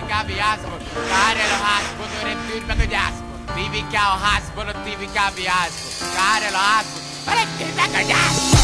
kávéházban Kár el a házban, a rendőr meg a gyászban TVK a házban, a TV kávéházban Kár el a házban, a rendőr meg a gyászban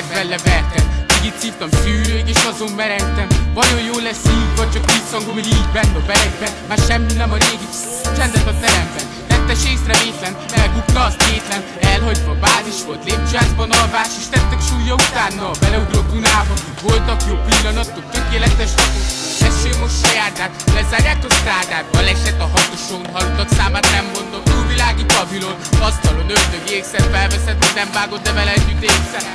Kedvel levertem Így szívtam szűrőig és azon merengtem Vajon jó lesz így, vagy csak visszhangom, hogy így bent a berekben Már semmi nem a régi csendet a teremben. Tettes észrevétlen, elbukta az tétlen Elhagyva bázis volt, lépcsázban alvás És tettek súlya utána, beleugrott Dunába Voltak jó pillanatok, tökéletes napok. Eső most sajárdát, lezárják a strádát. Baleset a hatoson, halottak számát nem mondom. Túlvilági pavilon, asztalon ördög ékszer Felveszed, hogy nem vágod, de vele együtt ékszer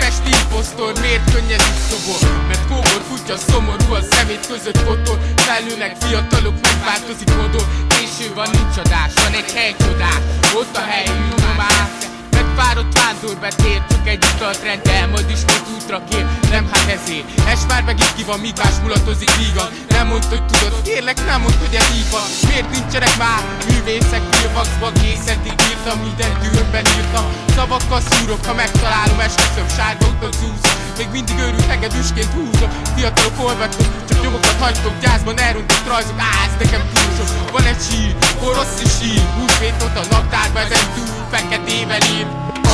megfesti imposztor Miért könnyezük szobor, mert kóbor kutya szomorú A szemét között fotó, felnőnek fiatalok Megváltozik modor, késő van, nincs adás Van egy hely csodás, ott a hely, unom át Megfáradt vándorbetér, csak egy utalt rendel, majd ismét útra kér Ezért, es már meg itt ki van, míg más mulatozik vígan. Nem mondd, hogy tudod, kérlek, nem mondd, hogy ez így van. Miért nincsenek már művészek, pilvaxba Készetig írtam, minden tűrben írtam. Szavakkal szúrok, ha megtalálom, esküszöm, sárga utat zúzom. Még mindig őrült hegedűsként húzom. Fiatalok olvadtok, csak nyomokat hagytok. Gyászban elrontott rajzok, á, ez nekem túl Van egy sír, orosz is sír ott a naptárban, ezen túl feketével ír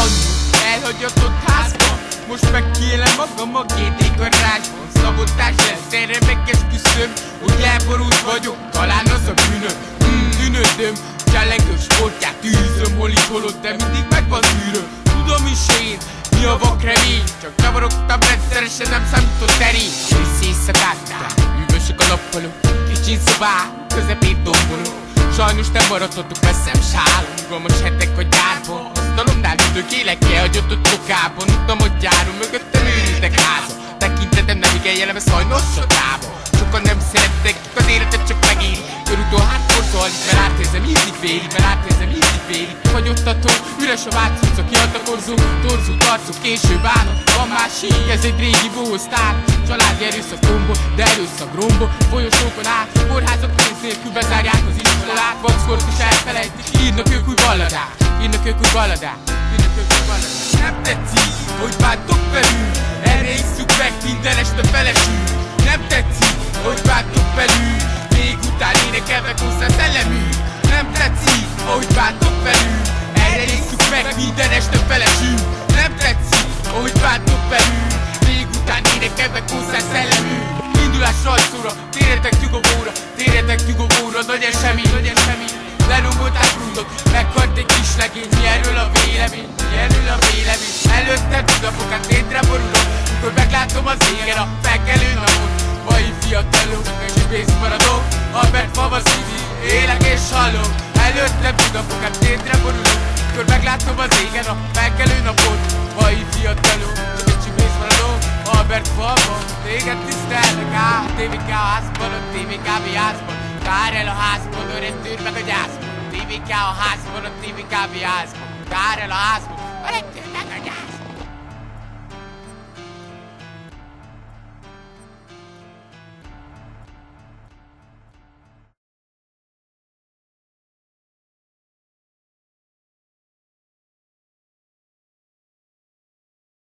Annyi elhagyott ott házba Most megkélem magam a GT garázsban Szabotás lesz, erre megesküszöm Hogy elborult vagyok, talán az a bűnöm. Mm, Bűnödöm, csellengő sportját tűzöm Hol itt, hol ott, de mindig megvan tűröm Tudom is én, mi a vak Csak csavarogtam rendszeresen, nem számított terény Ősz éjszakát, üvösök a nappalok Kicsin szobá, közepét domboló. Sajnos nem maradhatok veszem sálom. Rugalmas hetek a gyárban Asztalomnál üdök élek elhagyott ott kokában Utam a gyáron, mögöttem őriznek háza. Tekintetem nem igen jelem, ez sajnos csatába Sokan nem szerettek, az életet csak megéri. Körútól hátkor szalít, mert átérzem, ízik véri Mert átérzem, ízik véri Fagyottató, üres a váltszóca, kiadakozó Torzult arcok, később állnak Van más sík, ez egy régi bóosztár. Családi erőszak tombol, de erőszak rombol Folyosókon át, kórházak pénz nélkül bezárják az iskolát. Vackort is elfelejtik, írnak ők új balladát Új balladát Írnak ők új balladát Nem tetszik, hogy bántok velünk. Erre isszuk meg minden este felesünk. Nem tetszik, hogy bántok velünk. Délután énekelve kószán szellemű Nem tetszik, ahogy bántok velünk. Erre isszuk meg minden este felesünk. Nem tetszik, ahogy bántok velünk. Délután énekelve kószán szellemű Indulás rajzóra, térjetek nyugovóra egy Mi erről a vélemény, erről a vélemény. Előtte tudapokát tétre borulok Mikor meglátom az égen a felkelő napot. Mai fiatalok, zsibész maradok Albert Fava szívi, élek és hallok. Előtte tudapokát tétre borulok Mikor meglátom az égen a felkelő napot. Mai fiatalok, csak egy zsibész maradok Albert Fava, téged tisztelnek á TVK házban, a TVK házban. Kár el a házban, a rendőr meg a gyászban TVK a házban, a TVK házban Kár el a házban, a rendőr